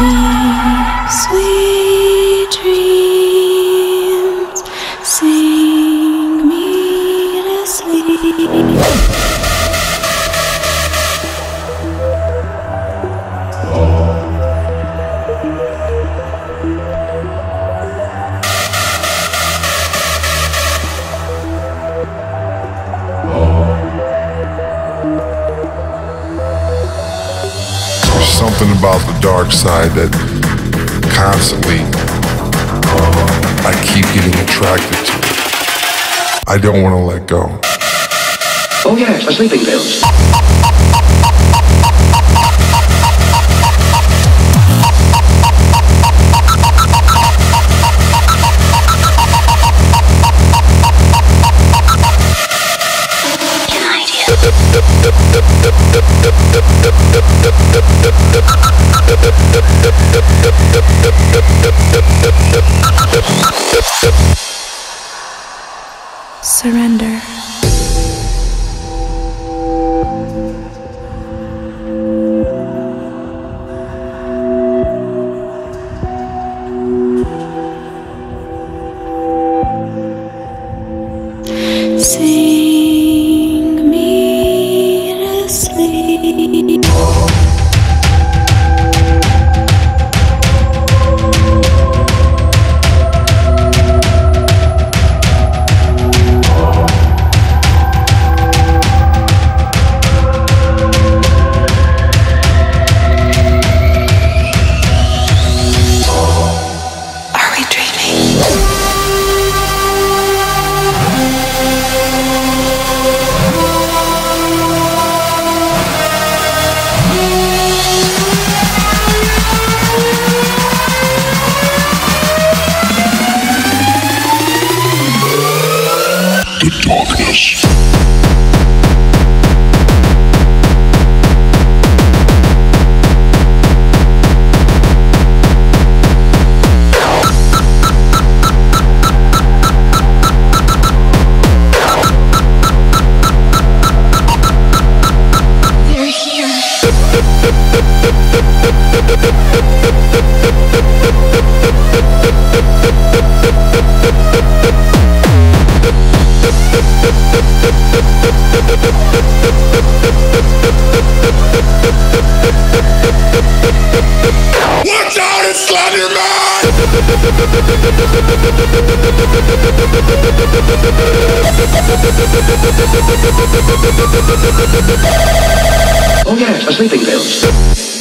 Sweet, something about the dark side that constantly uh, I keep getting attracted to. It. I don't want to let go. Oh yes, the sleeping pills. Surrender. Sing darkness. Oh yes, the sleeping pills.